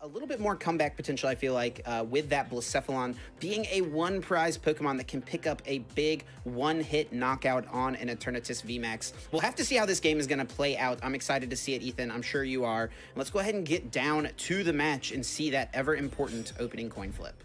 a little bit more comeback potential, I feel like, uh, with that Blacephalon being a one prize Pokemon that can pick up a big one hit knockout on an Eternatus VMAX. We'll have to see how this game is going to play out. I'm excited to see it, Ethan. I'm sure you are. Let's go ahead and get down to the match and see that ever important opening coin flip.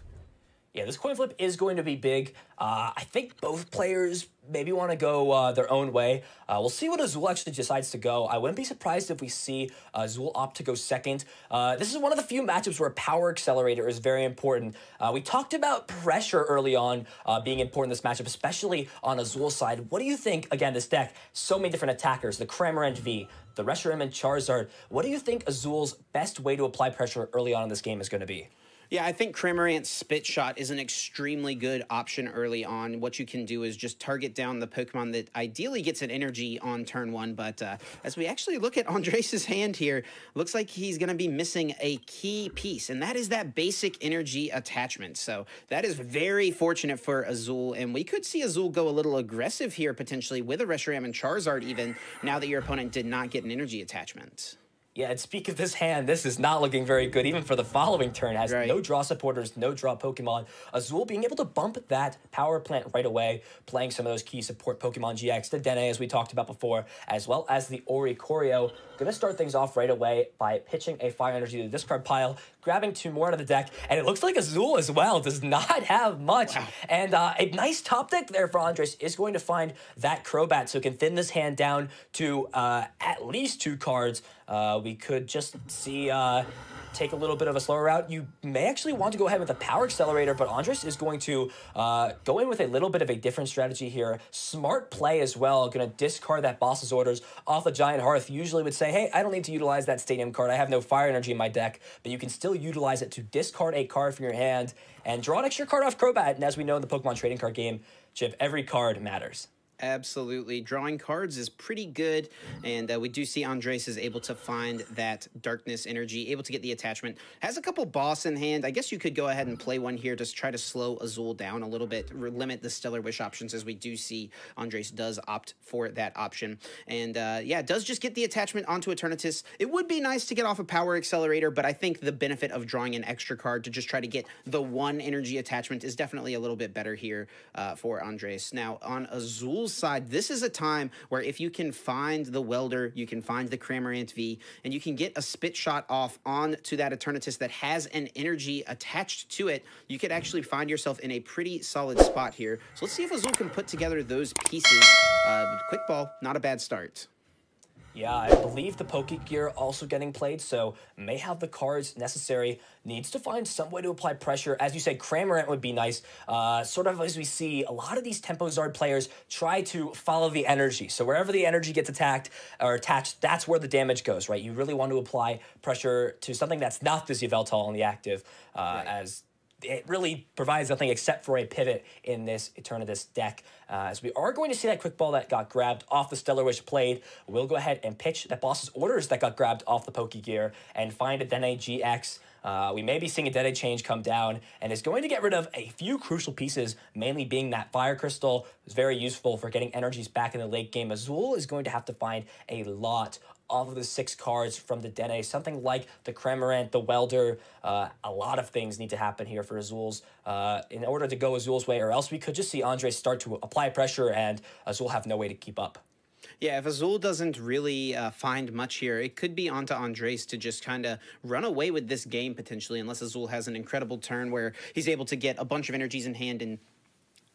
Yeah, this coin flip is going to be big. Uh, I think both players maybe want to go uh, their own way. Uh, we'll see what Azul actually decides to go. I wouldn't be surprised if we see uh, Azul opt to go second. Uh, this is one of the few matchups where Power Accelerator is very important. Uh, we talked about pressure early on being important in this matchup, especially on Azul's side. What do you think, again, this deck, so many different attackers, the Cramorant V, the Reshiram and Charizard. What do you think Azul's best way to apply pressure early on in this game is going to be? Yeah, I think Cramorant's Spit Shot is an extremely good option early on. What you can do is just target down the Pokemon that ideally gets an energy on turn one. But uh, as we actually look at Andres' hand here, looks like he's going to be missing a key piece, and that is that basic energy attachment. So that is very fortunate for Azul, and we could see Azul go a little aggressive here potentially with a Reshiram and Charizard even, now that your opponent did not get an energy attachment. Yeah, and speak of this hand, this is not looking very good, even for the following turn. Has right. no draw supporters, no draw Pokemon. Azul being able to bump that power plant right away, playing some of those key support Pokemon GX, the Dedenne, as we talked about before, as well as the Oricorio. Gonna start things off right away by pitching a Fire Energy to the discard pile, grabbing two more out of the deck, and it looks like Azul as well does not have much. Wow. And uh, a nice top deck there for Andres is going to find that Crobat, so it can thin this hand down to uh, at least two cards. Uh, we could just see uh, take a little bit of a slower route. You may actually want to go ahead with a power accelerator, but Andres is going to uh, go in with a little bit of a different strategy here. Smart play as well. Going to discard that boss's orders off the Giant Hearth. Usually would say, hey, I don't need to utilize that stadium card. I have no fire energy in my deck, but you can still utilize it to discard a card from your hand and draw an extra card off Crobat. And as we know in the Pokemon trading card game, Chip, every card matters. Absolutely. Drawing cards is pretty good, and uh, we do see Andres is able to find that darkness energy, able to get the attachment. Has a couple boss in hand. I guess you could go ahead and play one here to try to slow Azul down a little bit, limit the Stellar Wish options, as we do see Andres does opt for that option. And uh, yeah, does just get the attachment onto Eternatus. It would be nice to get off a Power Accelerator, but I think the benefit of drawing an extra card to just try to get the one energy attachment is definitely a little bit better here uh, for Andres. Now, on Azul side, this is a time where if you can find the welder, you can find the Cramorant V, and you can get a spit shot off on to that Eternatus that has an energy attached to it, you could actually find yourself in a pretty solid spot here. So let's see if Azul can put together those pieces. Uh, quick ball, not a bad start. Yeah, I believe the Poke Gear also getting played, so may have the cards necessary. Needs to find some way to apply pressure. As you said, Cramorant would be nice. Uh, sort of as we see, a lot of these Tempo Zard players try to follow the energy. So wherever the energy gets attacked or attached, that's where the damage goes, right? You really want to apply pressure to something that's not the Yveltal on the active, uh, right. as it really provides nothing except for a pivot in this Eternatus deck. Uh, as we are going to see that quick ball that got grabbed off the Stellar Wish played, we'll go ahead and pitch that boss's orders that got grabbed off the Pokegear and find a Dedenne GX. Uh, we may be seeing a Dene change come down and is going to get rid of a few crucial pieces, mainly being that Fire Crystal is very useful for getting energies back in the late game. Azul is going to have to find a lot off of the six cards from the Dedenne, something like the Cramorant, the Welder. Uh, a lot of things need to happen here for Azul's uh, in order to go Azul's way, or else we could just see Andre start to apply pressure and Azul have no way to keep up. Yeah, if Azul doesn't really uh, find much here, it could be onto Andres to just kind of run away with this game potentially, unless Azul has an incredible turn where he's able to get a bunch of energies in hand and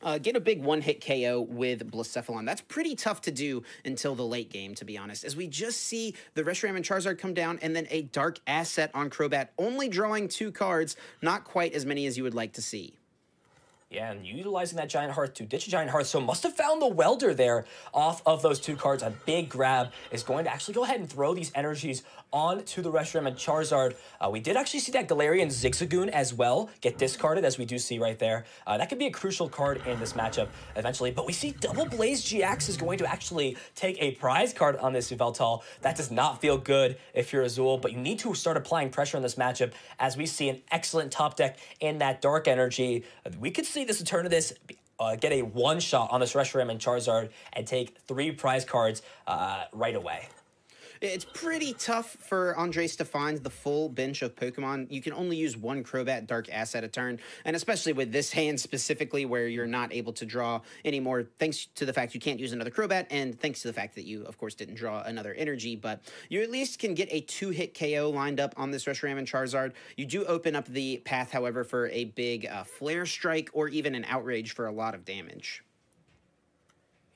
uh, get a big one-hit KO with Blacephalon. That's pretty tough to do until the late game, to be honest, as we just see the Reshiram and Charizard come down and then a Dark Asset on Crobat, only drawing two cards, not quite as many as you would like to see. Yeah, and utilizing that Giant Hearth to ditch a Giant Hearth, so must have found the Welder there off of those two cards. A big grab is going to actually go ahead and throw these energies onto the Reshiram and Charizard. Uh, we did actually see that Galarian Zigzagoon as well get discarded, as we do see right there. Uh, that could be a crucial card in this matchup eventually, but we see Double Blaze GX is going to actually take a prize card on this Yveltal. That does not feel good if you're Azul, but you need to start applying pressure in this matchup as we see an excellent top deck in that Dark Energy. We could see see this Eternatus uh, get a one shot on this Reshiram and Charizard and take three prize cards uh, right away. It's pretty tough for Andres to find the full bench of Pokemon. You can only use one Crobat Dark Ass at a turn, and especially with this hand specifically, where you're not able to draw anymore, thanks to the fact you can't use another Crobat, and thanks to the fact that you, of course, didn't draw another energy. But you at least can get a two hit KO lined up on this Reshiram and Charizard. You do open up the path, however, for a big uh, Flare Strike or even an Outrage for a lot of damage.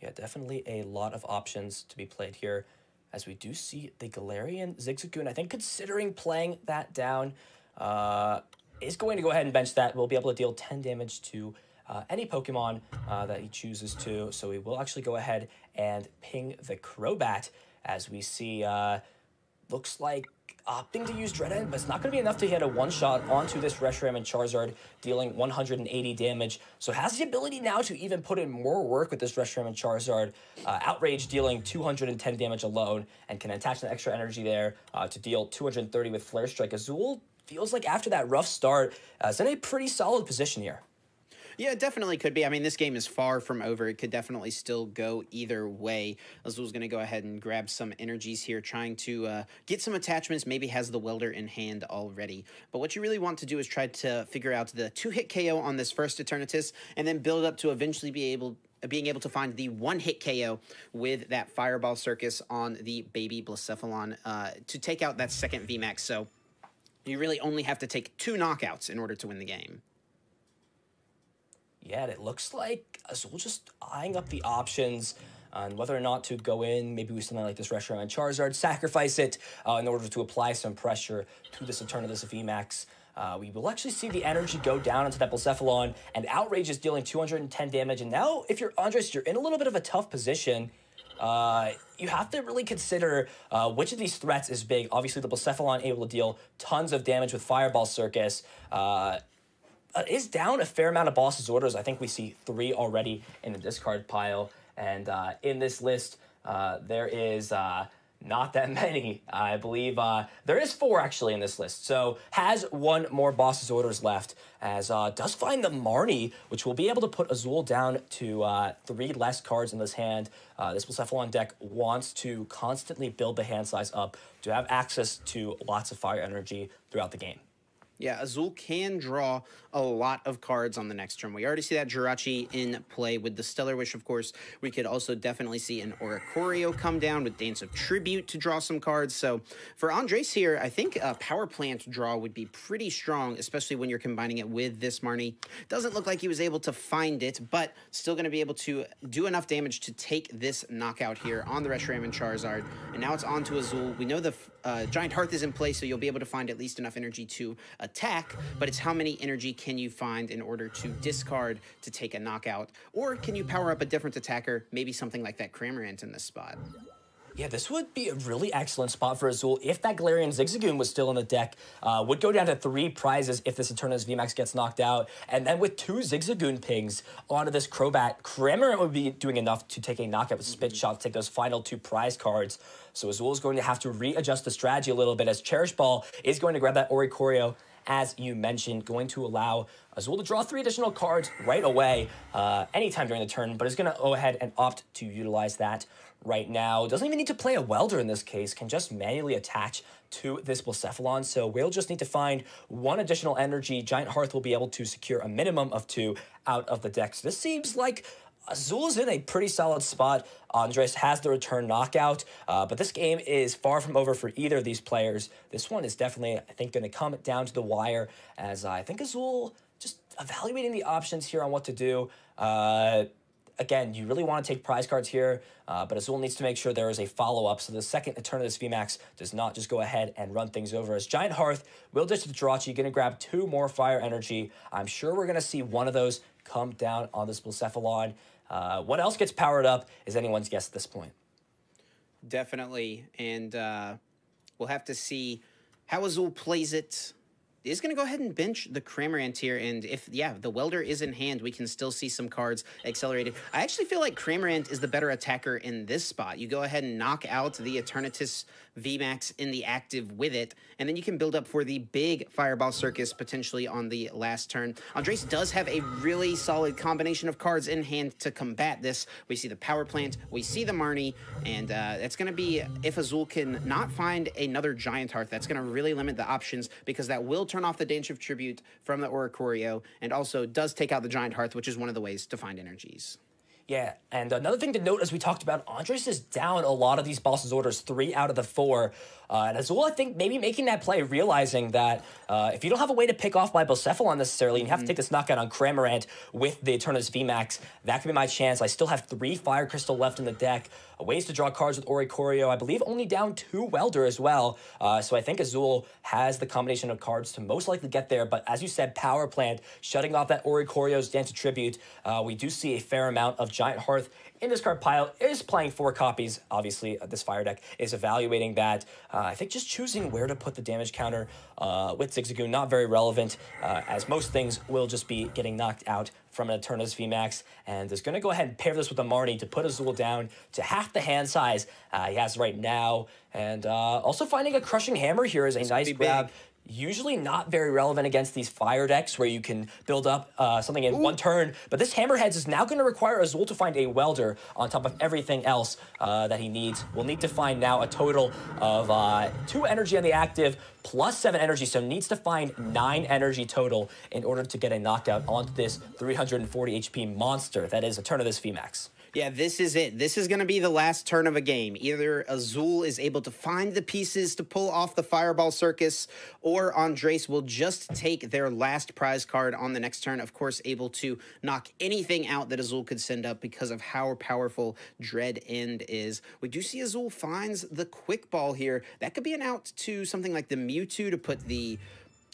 Yeah, definitely a lot of options to be played here as we do see the Galarian Zigzagoon. I think considering playing that down uh, is going to go ahead and bench that. We'll be able to deal 10 damage to uh, any Pokemon uh, that he chooses to. So we will actually go ahead and ping the Crobat as we see, uh, looks like opting to use Dread End, but it's not going to be enough to hit a one-shot onto this Reshiram and Charizard, dealing 180 damage. So has the ability now to even put in more work with this Reshiram and Charizard. Uh, Outrage dealing 210 damage alone, and can attach an extra energy there uh, to deal 230 with Flare Strike. Azul feels like after that rough start, uh, is in a pretty solid position here. Yeah, it definitely could be. I mean, this game is far from over. It could definitely still go either way. Azul's going to go ahead and grab some energies here, trying to uh, get some attachments, maybe has the welder in hand already. But what you really want to do is try to figure out the two-hit KO on this first Eternatus, and then build up to eventually be able being able to find the one hit KO with that Fireball Circus on the baby Blacephalon uh, to take out that second VMAX. So you really only have to take two knockouts in order to win the game. Yeah, it looks like we'll just eyeing up the options on whether or not to go in, maybe with something like this Reshiram and Charizard, sacrifice it uh, in order to apply some pressure to this Eternatus VMAX. Uh, we will actually see the energy go down into that Blacephalon, and Outrage is dealing 210 damage. And now, if you're Andres, you're in a little bit of a tough position. Uh, you have to really consider uh, which of these threats is big. Obviously, the Blacephalon able to deal tons of damage with Fireball Circus. Uh, uh, is down a fair amount of boss's orders. I think we see three already in the discard pile. And uh, in this list, uh, there is uh, not that many. I believe uh, there is four actually in this list. So has one more boss's orders left. As uh, does find the Marnie, which will be able to put Azul down to three less cards in this hand. This Blacephalon deck wants to constantly build the hand size up to have access to lots of fire energy throughout the game. Yeah, Azul can draw a lot of cards on the next turn. We already see that Jirachi in play with the Stellar Wish, of course. We could also definitely see an Oricorio come down with Dance of Tribute to draw some cards. So for Andres here, I think a Power Plant draw would be pretty strong, especially when you're combining it with this Marnie. Doesn't look like he was able to find it, but still going to be able to do enough damage to take this knockout here on the Reshiram and Charizard. And now it's on to Azul. We know the uh, Giant Hearth is in place, so you'll be able to find at least enough energy to attack, but it's how many energy can you find in order to discard to take a knockout? Or can you power up a different attacker, maybe something like that Cramorant in this spot? Yeah, this would be a really excellent spot for Azul if that Galarian Zigzagoon was still in the deck. Uh, would go down to three prizes if this Eternatus VMAX gets knocked out. And then with two Zigzagoon pings onto this Crobat, Cramorant would be doing enough to take a knockout with Spit Shot to take those final two prize cards. So Azul is going to have to readjust the strategy a little bit as Cherish Ball is going to grab that Oricorio as you mentioned, going to allow Azul to draw three additional cards right away uh, anytime during the turn, but is going to go ahead and opt to utilize that right now. Doesn't even need to play a welder in this case, can just manually attach to this Blacephalon. So we'll just need to find one additional energy. Giant Hearth will be able to secure a minimum of two out of the deck. So this seems like Azul is in a pretty solid spot. Andres has the return knockout, uh, but this game is far from over for either of these players. This one is definitely, I think, going to come down to the wire as I think Azul just evaluating the options here on what to do. Uh, again, you really want to take prize cards here, uh, but Azul needs to make sure there is a follow-up so the second Eternatus VMAX does not just go ahead and run things over. As Giant Hearth will ditch the Jirachi, going to grab two more Fire Energy. I'm sure we're going to see one of those come down on this Blacephalon. Uh, what else gets powered up is anyone's guess at this point. Definitely, and uh, we'll have to see how Azul plays it is going to go ahead and bench the Cramorant here. And if, yeah, the Welder is in hand, we can still see some cards accelerated. I actually feel like Cramorant is the better attacker in this spot. You go ahead and knock out the Eternatus VMAX in the active with it, and then you can build up for the big Fireball Circus potentially on the last turn. Andres does have a really solid combination of cards in hand to combat this. We see the Power Plant, we see the Marnie, and uh, it's going to be if Azul can not find another Giant Hearth, that's going to really limit the options because that will turn off the Dance of Tribute from the Oricorio and also does take out the Giant Hearth, which is one of the ways to find energies. Yeah, and another thing to note, as we talked about, Andres is down a lot of these bosses' orders, three out of the four. Uh, and Azul, I think, maybe making that play, realizing that uh, if you don't have a way to pick off my Blacephalon necessarily, and you have mm -hmm. to take this knockout on Cramorant with the Eternatus VMAX, that could be my chance. I still have three Fire Crystal left in the deck, ways to draw cards with Oricorio. I believe only down two Welder as well. Uh, so I think Azul has the combination of cards to most likely get there. But as you said, Power Plant, shutting off that Oricorio's Dance of Tribute. Uh, we do see a fair amount of Giant Hearth in this card pile is playing four copies. Obviously, uh, this fire deck is evaluating that. Uh, I think just choosing where to put the damage counter uh, with Zigzagoon, not very relevant, uh, as most things will just be getting knocked out from an Eternatus VMAX, and is going to go ahead and pair this with a Marnie to put Azul down to half the hand size uh, he has right now. And uh, also finding a Crushing Hammer here is a nice grab. Big usually not very relevant against these fire decks where you can build up uh, something in Ooh. one turn. But this Hammerheads is now going to require Azul to find a welder on top of everything else uh, that he needs. We'll need to find now a total of uh, two energy on the active plus seven energy, so needs to find nine energy total in order to get a knockout onto this 340 HP monster that is an Eternatus VMAX. Yeah, this is it. This is going to be the last turn of a game. Either Azul is able to find the pieces to pull off the Fireball Circus, or Andres will just take their last prize card on the next turn. Of course, able to knock anything out that Azul could send up because of how powerful Dread End is. We do see Azul finds the Quick Ball here. That could be an out to something like the Mewtwo to put the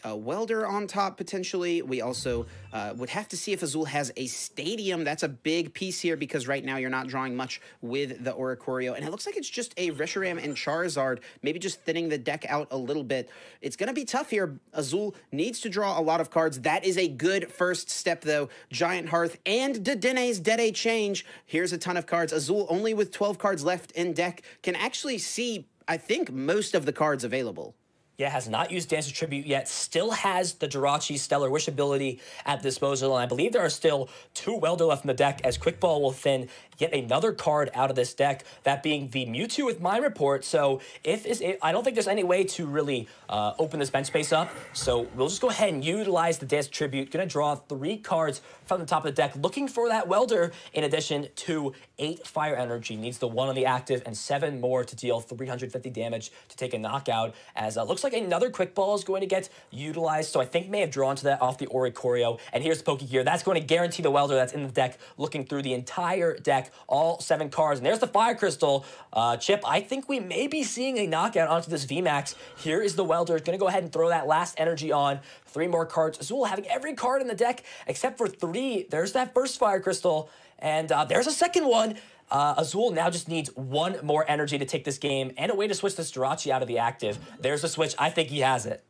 a welder on top potentially. We also uh, would have to see if Azul has a stadium. That's a big piece here because right now you're not drawing much with the Oricorio. And it looks like it's just a Reshiram and Charizard, maybe just thinning the deck out a little bit. It's going to be tough here. Azul needs to draw a lot of cards. That is a good first step, though. Giant Hearth and Dedenne's Dede Change. Here's a ton of cards. Azul, only with 12 cards left in deck, can actually see, I think, most of the cards available. Yeah, has not used Dance Tribute yet. Still has the Jirachi Stellar Wish ability at disposal. And I believe there are still two Welder left in the deck as Quick Ball will thin yet another card out of this deck, that being the Mewtwo with Mind Report. So if is I don't think there's any way to really uh, open this bench space up. So we'll just go ahead and utilize the Dance Tribute. Gonna draw three cards from the top of the deck, looking for that Welder in addition to eight Fire Energy. Needs the one on the active and seven more to deal 350 damage to take a knockout. As uh, looks like another Quick Ball is going to get utilized. So I think may have drawn to that off the Oricorio. And here's the Pokegear. That's going to guarantee the Welder that's in the deck, looking through the entire deck all seven cards. And there's the Fire Crystal. Uh, Chip, I think we may be seeing a knockout onto this VMAX. Here is the Welder. It's going to go ahead and throw that last energy on. Three more cards. Azul having every card in the deck except for three. There's that first Fire Crystal. And uh, there's a second one. Uh, Azul now just needs one more energy to take this game and a way to switch this Jirachi out of the active. There's the switch. I think he has it.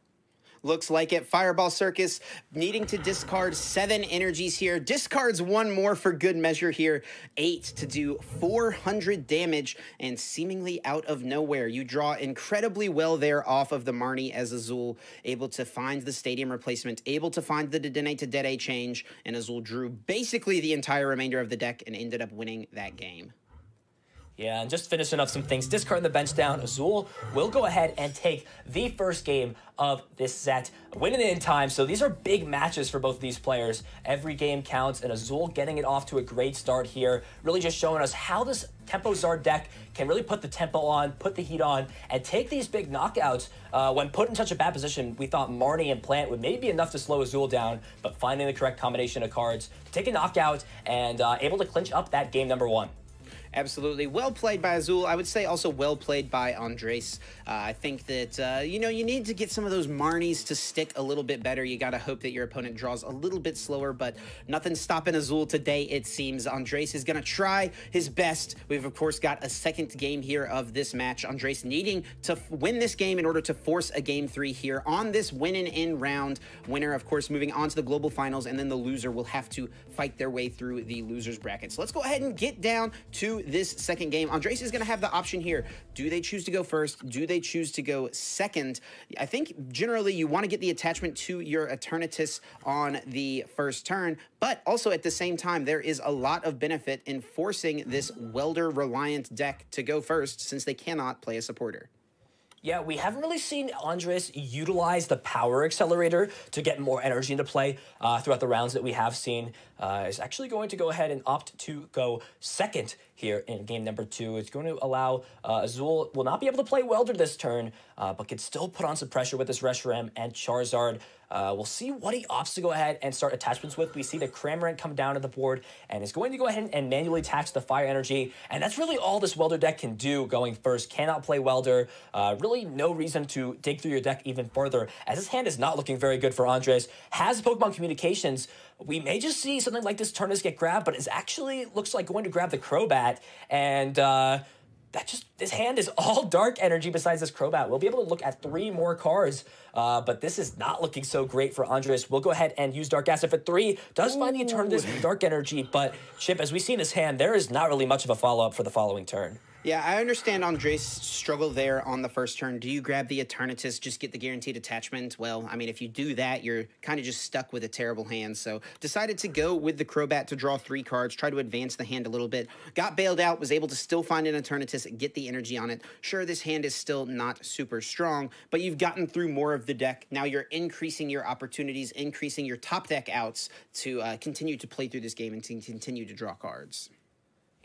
Looks like it. Fireball Circus needing to discard seven energies here. Discards one more for good measure here. Eight to do 400 damage and seemingly out of nowhere. You draw incredibly well there off of the Marnie as Azul, able to find the stadium replacement, able to find the Dedenne to Dede change, and Azul drew basically the entire remainder of the deck and ended up winning that game. Yeah, and just finishing up some things, discarding the bench down, Azul will go ahead and take the first game of this set, winning it in time. So these are big matches for both of these players. Every game counts, and Azul getting it off to a great start here, really just showing us how this Tempo Zard deck can really put the tempo on, put the heat on, and take these big knockouts. Uh, when put in such a bad position, we thought Marnie and Plant would maybe be enough to slow Azul down, but finding the correct combination of cards to take a knockout and uh, able to clinch up that game number one. Absolutely. Well played by Azul. I would say also well played by Andres. Uh, I think that, uh, you know, you need to get some of those Marnies to stick a little bit better. You got to hope that your opponent draws a little bit slower, but nothing stopping Azul today, it seems. Andres is going to try his best. We've, of course, got a second game here of this match. Andres needing to win this game in order to force a game three here on this win and in round. Winner, of course, moving on to the global finals, and then the loser will have to fight their way through the loser's bracket. So let's go ahead and get down to this second game. Andres is going to have the option here. Do they choose to go first? Do they choose to go second? I think generally you want to get the attachment to your Eternatus on the first turn, but also at the same time, there is a lot of benefit in forcing this welder reliant deck to go first since they cannot play a supporter. Yeah, we haven't really seen Andres utilize the power accelerator to get more energy into play uh, throughout the rounds that we have seen. Uh, is actually going to go ahead and opt to go second here in game number two. It's going to allow uh, Azul will not be able to play Welder this turn, uh, but can still put on some pressure with this Reshiram and Charizard. Uh, we'll see what he opts to go ahead and start attachments with. We see the Cramorant come down to the board and is going to go ahead and manually attach the Fire Energy. And that's really all this Welder deck can do going first. Cannot play Welder. Uh, really no reason to dig through your deck even further as his hand is not looking very good for Andres. Has Pokemon Communications. We may just see something like this Eternatus get grabbed, but it actually looks like going to grab the Crobat and... Uh, that just this hand is all dark energy besides this Crobat. We'll be able to look at three more cards, uh, but this is not looking so great for Andres. We'll go ahead and use Dark Asset for three. Does Ooh. find the Eternatus dark energy, but Chip, as we see in his hand, there is not really much of a follow-up for the following turn. Yeah, I understand Andres' struggle there on the first turn. Do you grab the Eternatus, just get the guaranteed attachment? Well, I mean, if you do that, you're kind of just stuck with a terrible hand. So decided to go with the Crobat to draw three cards, try to advance the hand a little bit. Got bailed out, was able to still find an Eternatus, get the energy on it. Sure, this hand is still not super strong, but you've gotten through more of the deck. Now you're increasing your opportunities, increasing your top deck outs to uh, continue to play through this game and to continue to draw cards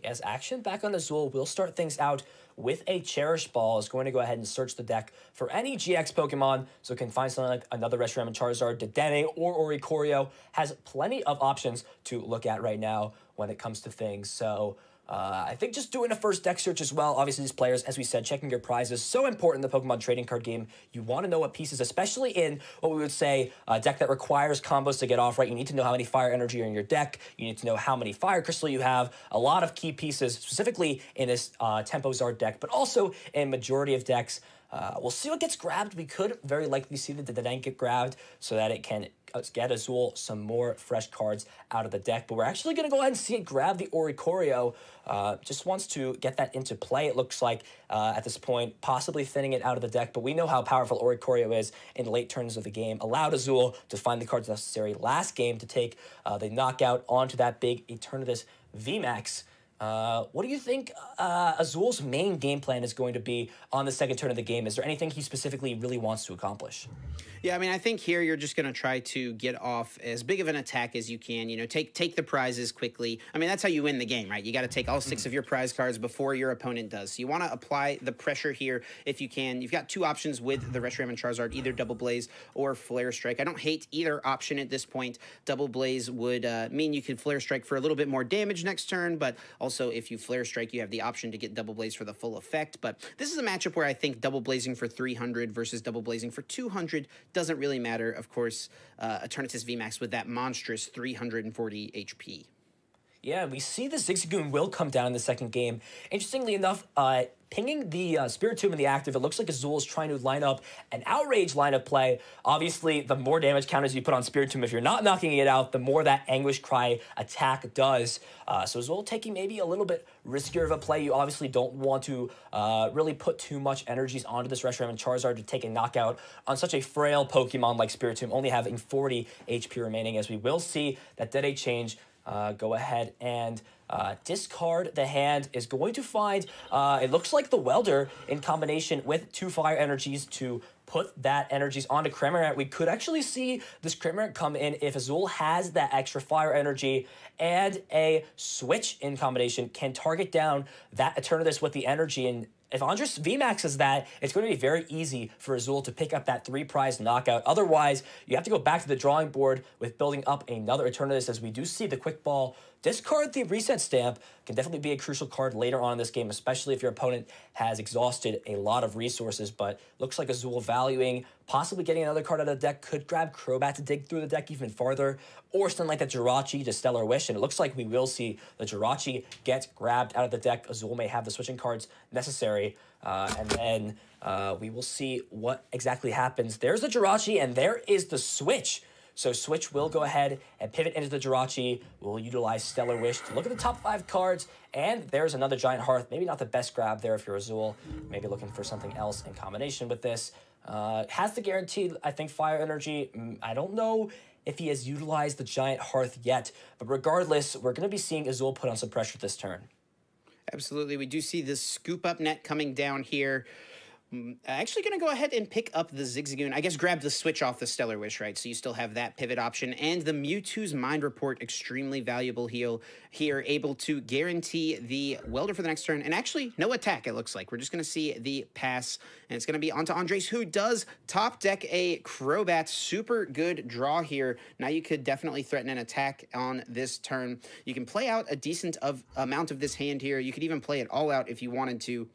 as action back on Azul we'll start things out with a Cherish Ball. Is going to go ahead and search the deck for any GX Pokemon, so can find something like another Reshiram and Charizard, Dedenne, or Oricorio. Has plenty of options to look at right now when it comes to things. So uh, I think just doing a first deck search as well. Obviously, these players, as we said, checking your prizes so important in the Pokemon trading card game. You want to know what pieces, especially in what we would say a deck that requires combos to get off right. You need to know how many fire energy are in your deck. You need to know how many fire crystal you have. A lot of key pieces, specifically in this uh, Tempo Zard deck, but also in majority of decks. Uh, we'll see what gets grabbed. We could very likely see that the Dedenne get grabbed so that it can uh, get Azul some more fresh cards out of the deck. But we're actually going to go ahead and see it grab the Oricorio. Uh, just wants to get that into play, it looks like, uh, at this point, possibly thinning it out of the deck. But we know how powerful Oricorio is in late turns of the game. Allowed Azul to find the cards necessary last game to take uh, the knockout onto that big Eternatus VMAX. Uh, what do you think uh, Azul's main game plan is going to be on the second turn of the game? Is there anything he specifically really wants to accomplish? Yeah, I mean, I think here you're just going to try to get off as big of an attack as you can. You know, take take the prizes quickly. I mean, that's how you win the game, right? You got to take all six mm. of your prize cards before your opponent does. So you want to apply the pressure here if you can. You've got two options with the Reshiram and Charizard, either Double Blaze or Flare Strike. I don't hate either option at this point. Double Blaze would uh, mean you could Flare Strike for a little bit more damage next turn, but also if you Flare Strike, you have the option to get Double Blaze for the full effect. But this is a matchup where I think Double Blazing for 300 versus Double Blazing for 200 doesn't really matter. Of course, uh, Eternatus VMAX with that monstrous 340 HP. Yeah, we see the Zigzagoon will come down in the second game. Interestingly enough, uh, pinging the uh, Spiritomb in the active, it looks like Azul is trying to line up an Outrage line of play. Obviously, the more damage counters you put on Spiritomb, if you're not knocking it out, the more that Anguish Cry attack does. Uh, so Azul taking maybe a little bit riskier of a play. You obviously don't want to uh, really put too much energies onto this Reshiram and Charizard to take a knockout on such a frail Pokemon like Spiritomb, only having 40 HP remaining, as we will see that Dead change uh, go ahead and uh, discard the hand is going to find, uh, it looks like the Welder in combination with two Fire Energies to put that energies onto Cramorant. We could actually see this Cramorant come in if Azul has that extra Fire Energy and a Switch in combination can target down that Eternatus with the energy and if Andres VMAX is that, it's going to be very easy for Azul to pick up that three prize knockout. Otherwise, you have to go back to the drawing board with building up another Eternatus as we do see the quick ball discard the reset stamp can definitely be a crucial card later on in this game, especially if your opponent has exhausted a lot of resources. But looks like Azul valuing possibly getting another card out of the deck could grab Crobat to dig through the deck even farther, or something like the Jirachi to Stellar Wish. And it looks like we will see the Jirachi get grabbed out of the deck. Azul may have the switching cards necessary, uh, and then uh, we will see what exactly happens. There's the Jirachi, and there is the switch. So Switch will go ahead and pivot into the Jirachi. We'll utilize Stellar Wish to look at the top five cards. And there's another Giant Hearth. Maybe not the best grab there if you're Azul. Maybe looking for something else in combination with this. Uh, has the guaranteed, I think, Fire Energy. Mm, I don't know if he has utilized the Giant Hearth yet. But regardless, we're going to be seeing Azul put on some pressure this turn. Absolutely. We do see this scoop up net coming down here. Actually going to go ahead and pick up the Zigzagoon. I guess grab the switch off the Stellar Wish, right? So you still have that pivot option. And the Mewtwo's Mind Report, extremely valuable heal here, able to guarantee the Welder for the next turn. And actually, no attack, it looks like. We're just going to see the pass. And it's going to be onto Andres, who does top deck a Crobat. Super good draw here. Now you could definitely threaten an attack on this turn. You can play out a decent of amount of this hand here. You could even play it all out if you wanted to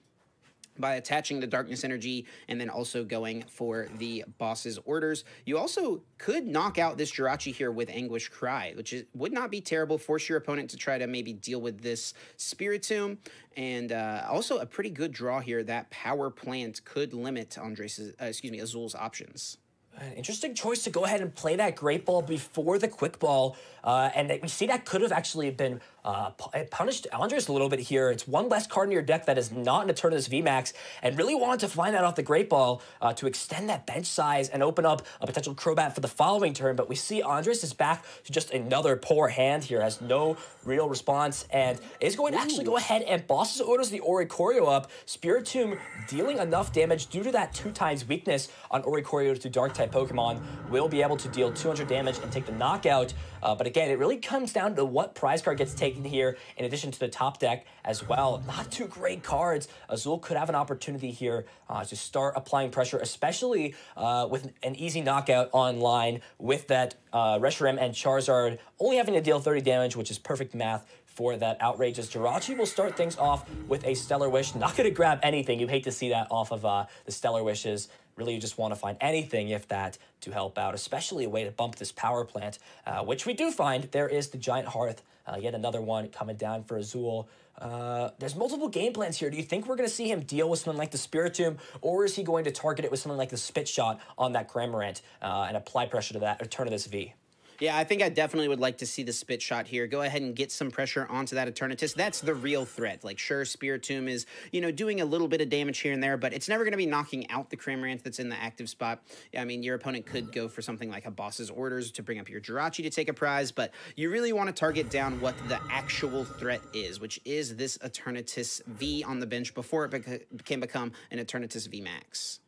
by attaching the darkness energy and then also going for the boss's orders. You also could knock out this Jirachi here with Anguish Cry, which is, would not be terrible. Force your opponent to try to maybe deal with this Spiritomb. And uh, also a pretty good draw here. That Power Plant could limit Andres' uh, excuse me, Azul's options. An interesting choice to go ahead and play that Great Ball before the Quick Ball. Uh, and we see that could have actually been uh, punished Andres a little bit here. It's one less card in your deck that is not an Eternatus VMAX, and really wanted to find that off the Great Ball uh, to extend that bench size and open up a potential Crobat for the following turn. But we see Andres is back to just another poor hand here, has no real response, and is going to actually go ahead and bosses orders the Oricorio up. Spiritomb dealing enough damage due to that two times weakness on Oricorio to Dark type Pokemon will be able to deal 200 damage and take the knockout. Uh, but again, it really comes down to what prize card gets taken here in addition to the top deck as well. Not two great cards. Azul could have an opportunity here uh, to start applying pressure, especially uh, with an easy knockout online with that uh, Reshiram and Charizard only having to deal 30 damage, which is perfect math for that outrageous Jirachi will start things off with a Stellar Wish. Not going to grab anything. You hate to see that off of uh, the Stellar Wishes. Really, you just want to find anything, if that, to help out, especially a way to bump this power plant, uh, which we do find. There is the Giant Hearth, uh, yet another one coming down for Azul. Uh, there's multiple game plans here. Do you think we're going to see him deal with something like the Spiritomb, or is he going to target it with something like the Spit Shot on that Cramorant uh, and apply pressure to that Eternatus V? Yeah, I think I definitely would like to see the spit shot here. Go ahead and get some pressure onto that Eternatus. That's the real threat. Like, sure, Spiritomb is, you know, doing a little bit of damage here and there, but it's never going to be knocking out the Cramorant that's in the active spot. I mean, your opponent could go for something like a boss's orders to bring up your Jirachi to take a prize, but you really want to target down what the actual threat is, which is this Eternatus V on the bench before it beca can become an Eternatus V Max.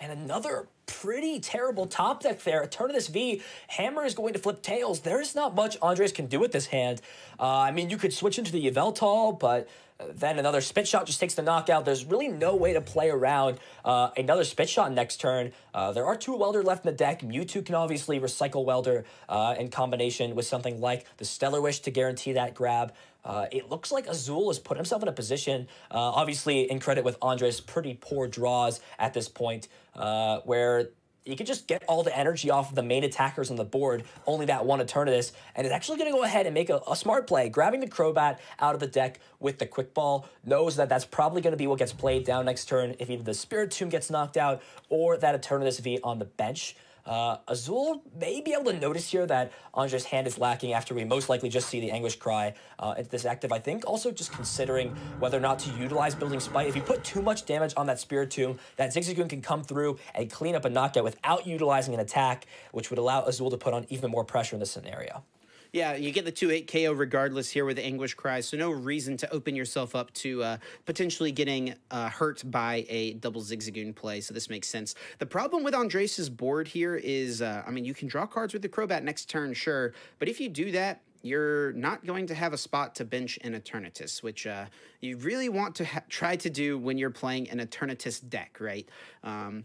And another pretty terrible top deck there. turn of this V, Hammer is going to flip tails. There's not much Andres can do with this hand. Uh, I mean, you could switch into the Yveltal, but then another Spit Shot just takes the knockout. There's really no way to play around uh, another Spit Shot next turn. Uh, there are two Welder left in the deck. Mewtwo can obviously recycle Welder uh, in combination with something like the Stellar Wish to guarantee that grab. Uh, it looks like Azul has put himself in a position, uh, obviously in credit with Andres, pretty poor draws at this point, uh, where you could just get all the energy off of the main attackers on the board, only that one Eternatus, and it's actually going to go ahead and make a, a, smart play, grabbing the Crobat out of the deck with the Quick Ball, knows that that's probably going to be what gets played down next turn if either the Spiritomb gets knocked out or that Eternatus V on the bench. Uh, Azul may be able to notice here that Andres' hand is lacking after we most likely just see the Anguish Cry uh, into this active. I think also just considering whether or not to utilize Building Spite. If you put too much damage on that Spiritomb, that Zigzagoon can come through and clean up a knockout without utilizing an attack, which would allow Azul to put on even more pressure in this scenario. Yeah, you get the 2-8 KO regardless here with Anguish Cries, so no reason to open yourself up to uh, potentially getting uh, hurt by a double Zigzagoon play, so this makes sense. The problem with Andres' board here is, uh, I mean, you can draw cards with the Crobat next turn, sure, but if you do that, you're not going to have a spot to bench an Eternatus, which uh, you really want to try to do when you're playing an Eternatus deck, right? Um,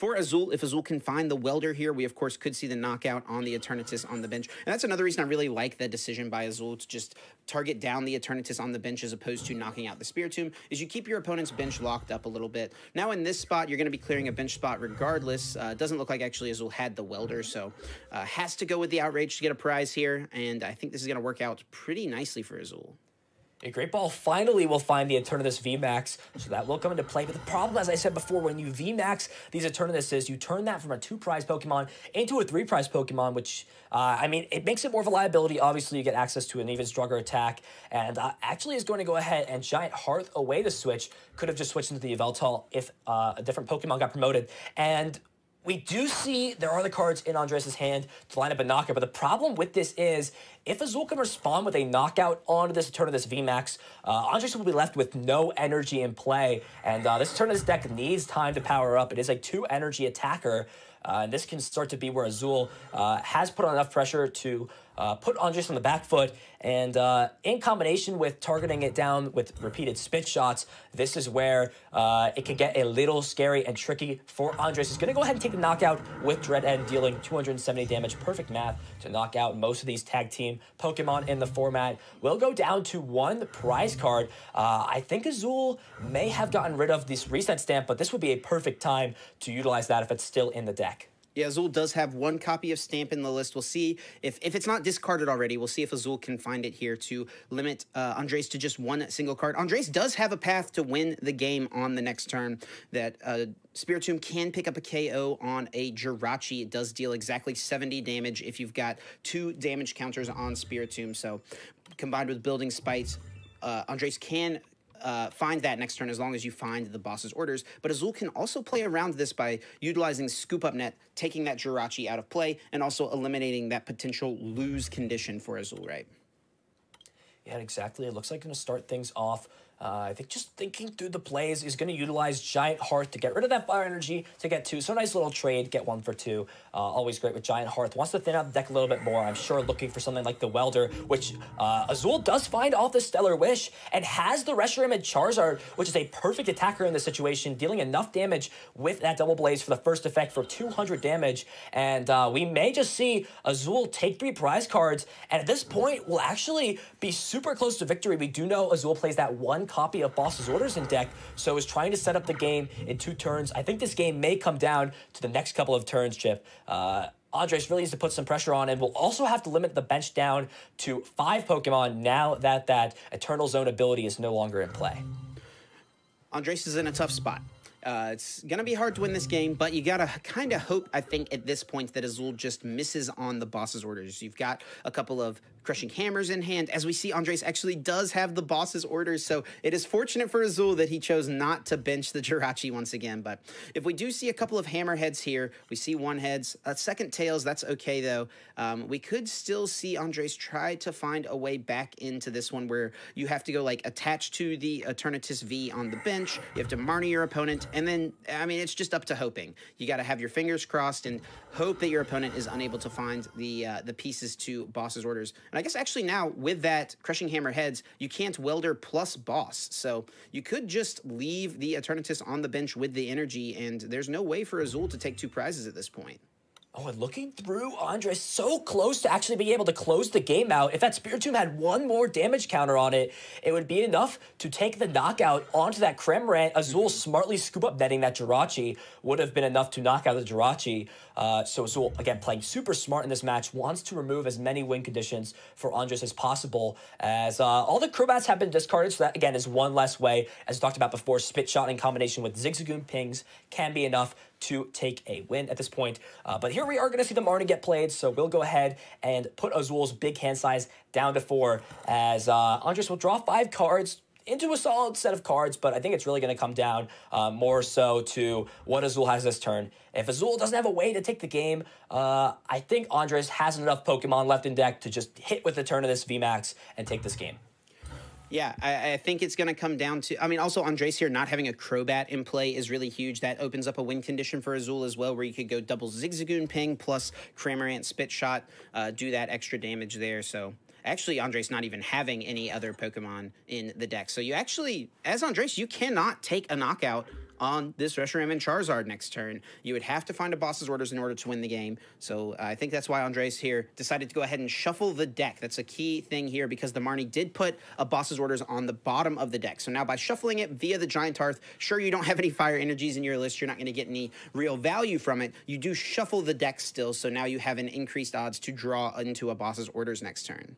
for Azul, if Azul can find the welder here, we of course could see the knockout on the Eternatus on the bench. And that's another reason I really like the decision by Azul to just target down the Eternatus on the bench as opposed to knocking out the Spiritomb, is you keep your opponent's bench locked up a little bit. Now in this spot, you're going to be clearing a bench spot regardless. Uh, doesn't look like actually Azul had the welder, so uh, has to go with the Outrage to get a prize here. And I think this is going to work out pretty nicely for Azul. A Great Ball finally will find the Eternatus VMAX, so that will come into play. But the problem, as I said before, when you VMAX these Eternatuses, you turn that from a two-prize Pokemon into a three-prize Pokemon, which, uh, I mean, it makes it more of a liability. Obviously, you get access to an even stronger attack, and uh, actually is going to go ahead and Giant Hearth away the switch. Could have just switched into the Yveltal if uh, a different Pokemon got promoted. And we do see there are the cards in Andres' hand to line up a knockout, but the problem with this is if Azul can respond with a knockout onto this Eternatus VMAX, uh, Andres will be left with no energy in play, and uh, this Eternatus deck needs time to power up. It is a two energy attacker, uh, and this can start to be where Azul uh, has put on enough pressure to uh, put Andres on the back foot, and uh, in combination with targeting it down with repeated spit shots, this is where uh, it can get a little scary and tricky for Andres. He's going to go ahead and take the knockout with Dread End, dealing 270 damage. Perfect math to knock out most of these tag team Pokemon in the format. We'll go down to one prize card. Uh, I think Azul may have gotten rid of this reset stamp, but this would be a perfect time to utilize that if it's still in the deck. Yeah, Azul does have one copy of Stamp in the list. We'll see if, if it's not discarded already. We'll see if Azul can find it here to limit uh, Andres to just one single card. Andres does have a path to win the game on the next turn. That uh, Spiritomb can pick up a KO on a Jirachi. It does deal exactly 70 damage if you've got two damage counters on Spiritomb. So combined with Building Spite, uh, Andres can uh, find that next turn as long as you find the boss's orders. But Azul can also play around this by utilizing Scoop Up Net, taking that Jirachi out of play, and also eliminating that potential lose condition for Azul, right? Yeah, exactly. It looks like going to start things off uh, I think just thinking through the plays is going to utilize Giant Hearth to get rid of that fire energy to get two. So nice little trade, get one for two. Uh, always great with Giant Hearth. Wants to thin out the deck a little bit more. I'm sure looking for something like the Welder, which uh, Azul does find off the Stellar Wish and has the Reshiram and Charizard, which is a perfect attacker in this situation, dealing enough damage with that Double Blaze for the first effect for 200 damage. And uh, we may just see Azul take three prize cards. And at this point, we'll actually be super close to victory. We do know Azul plays that one copy of Boss's Orders in deck, so is trying to set up the game in two turns. I think this game may come down to the next couple of turns, Chip. Uh, Andres really needs to put some pressure on, and we'll also have to limit the bench down to five Pokemon now that that Eternal Zone ability is no longer in play. Andres is in a tough spot. Uh, it's going to be hard to win this game, but you got to kind of hope, I think, at this point that Azul just misses on the boss's orders. You've got a couple of crushing hammers in hand. As we see, Andres actually does have the boss's orders, so it is fortunate for Azul that he chose not to bench the Jirachi once again. But if we do see a couple of hammerheads here, we see one heads, a second tails, that's okay though. Um, we could still see Andres try to find a way back into this one where you have to go like attach to the Eternatus V on the bench, you have to Marnie your opponent, and then, I mean, it's just up to hoping. You got to have your fingers crossed and hope that your opponent is unable to find the uh, the pieces to boss's orders. And I guess actually now with that crushing hammer heads, you can't welder plus boss. So you could just leave the Eternatus on the bench with the energy, and there's no way for Azul to take two prizes at this point. Oh, and looking through Andre, so close to actually being able to close the game out. If that Spiritomb had one more damage counter on it, it would be enough to take the knockout onto that Cramorant. Azul smartly scoop up netting that Jirachi would have been enough to knock out the Jirachi. Uh, so Azul, again, playing super smart in this match, wants to remove as many win conditions for Andres as possible, as uh, all the Crobats have been discarded, so that, again, is one less way. As talked about before, Spit Shot in combination with Zigzagoon Pings can be enough to take a win at this point. Uh, but here we are going to see the Marnie get played, so we'll go ahead and put Azul's big hand size down to four as uh, Andres will draw five cards into a solid set of cards, but I think it's really going to come down uh, more so to what Azul has this turn. If Azul doesn't have a way to take the game, uh, I think Andres has enough Pokemon left in deck to just hit with the Eternatus VMAX and take this game. Yeah, I, I, think it's going to come down to. I mean, also Andres here not having a Crobat in play is really huge. That opens up a win condition for Azul as well, where you could go double Zigzagoon Ping plus Cramorant Spit Shot, uh, do that extra damage there. So actually, Andres not even having any other Pokemon in the deck. So you actually, as Andres, you cannot take a knockout on this Reshiram and Charizard next turn. You would have to find a boss's orders in order to win the game. So uh, I think that's why Andres here decided to go ahead and shuffle the deck. That's a key thing here because the Marnie did put a boss's orders on the bottom of the deck. So now by shuffling it via the Giant Hearth, sure you don't have any fire energies in your list. You're not going to get any real value from it. You do shuffle the deck still. So now you have an increased odds to draw into a boss's orders next turn.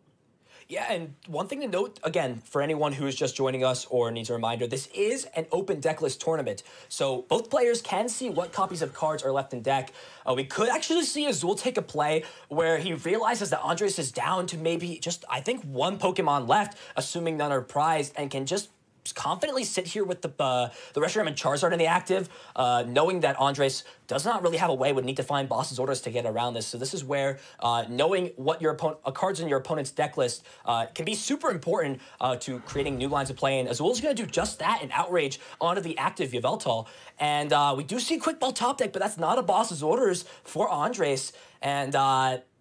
Yeah, and one thing to note, again, for anyone who is just joining us or needs a reminder, this is an open deck list tournament. So both players can see what copies of cards are left in deck. Uh, we could actually see Azul take a play where he realizes that Andres is down to maybe just, I think, one Pokemon left, assuming none are prized, and can just confidently sit here with the uh, the Reshiram and Charizard in the active, uh, knowing that Andres does not really have a way, would need to find boss's orders to get around this. So this is where uh, knowing what your opponent, uh, cards in your opponent's deck list uh, can be super important uh, to creating new lines of play. And Azul is going to do just that and Outrage onto the active Yveltal. And we do see Quick Ball top deck, but that's not a boss's orders for Andres. And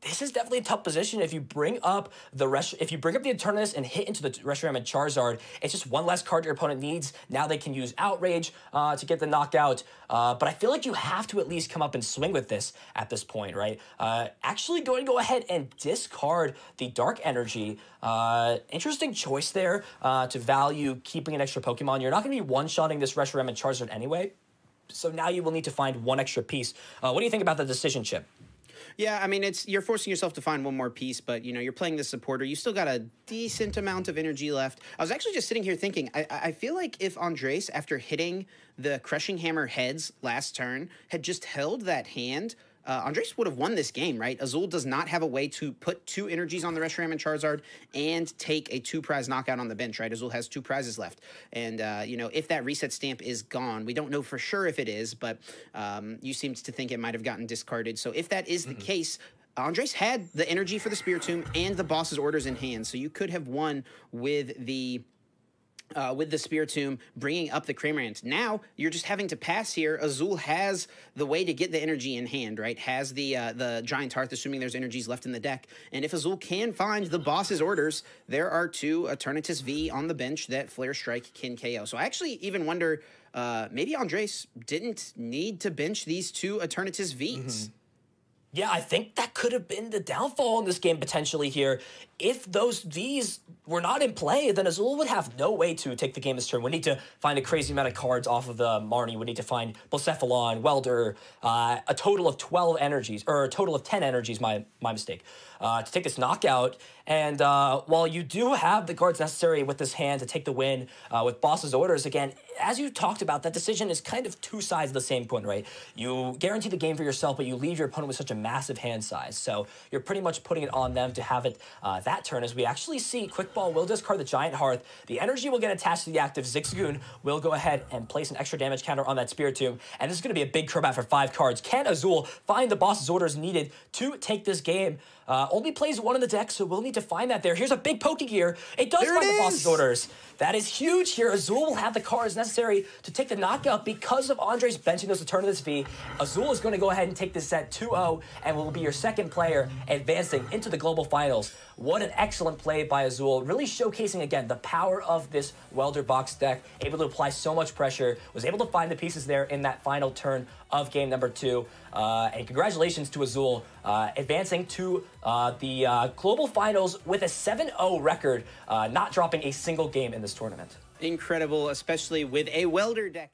this is definitely a tough position. If you bring up the rest, if you bring up the Eternatus and hit into the Reshiram and Charizard, it's just one less card your opponent needs. Now they can use Outrage uh, to get the knockout. Uh, but I feel like you have to at least come up and swing with this at this point, right? Uh, actually, going to go ahead and discard the Dark Energy. Uh, interesting choice there uh, to value keeping an extra Pokemon. You're not going to be one-shotting this Reshiram and Charizard anyway. So now you will need to find one extra piece. Uh, what do you think about the decision, Chip? Yeah, I mean, it's you're forcing yourself to find one more piece, but you know, you're playing the supporter. You still got a decent amount of energy left. I was actually just sitting here thinking, I, I feel like if Andres, after hitting the crushing hammer heads last turn, had just held that hand uh, Andres would have won this game, right? Azul does not have a way to put two energies on the Reshiram and Charizard and take a two prize knockout on the bench, right? Azul has two prizes left. And, uh, you know, if that reset stamp is gone, we don't know for sure if it is, but um, you seemed to think it might have gotten discarded. So if that is the mm-hmm. case, Andres had the energy for the Spiritomb and the boss's orders in hand, so you could have won with the uh, with the Spiritomb bringing up the Cramorant. Now you're just having to pass here. Azul has the way to get the energy in hand, right? Has the uh, the Giant Hearth, assuming there's energies left in the deck. And if Azul can find the boss's orders, there are two Eternatus V on the bench that Flare Strike can KO. So I actually even wonder, uh, maybe Andres didn't need to bench these two Eternatus Vs. Mm-hmm. Yeah, I think that could have been the downfall in this game potentially here. If those Vs were not in play, then Azul would have no way to take the game this turn. We need to find a crazy amount of cards off of the Marnie. We need to find Blacephalon, Welder, uh, a total of 12 energies, or a total of 10 energies, my, my mistake, uh, to take this knockout. And uh, while you do have the cards necessary with this hand to take the win uh, with Boss's Orders, again, as you talked about, that decision is kind of two sides of the same coin, right? You guarantee the game for yourself, but you leave your opponent with such a massive hand size. So you're pretty much putting it on them to have it uh, that turn. As we actually see, Quick Ball will discard the Giant Hearth. The energy will get attached to the active. Zigzagoon will go ahead and place an extra damage counter on that Spiritomb. And this is going to be a big curve out for five cards. Can Azul find the boss's orders needed to take this game? Uh, only plays one in the deck, so we'll need to find that there. Here's a big Pokegear. It does there find it the boss's orders. That is huge here. Azul will have the cards necessary to take the knockout because of Andres benching those Eternatus V. Azul is going to go ahead and take this set 2-0 and will be your second player advancing into the global finals. What an excellent play by Azul, really showcasing again the power of this welder box deck, able to apply so much pressure, was able to find the pieces there in that final turn of game number two. Uh, and congratulations to Azul, uh, advancing to uh, the uh, global finals with a 7-0 record, uh, not dropping a single game in this tournament. Incredible, especially with a welder deck.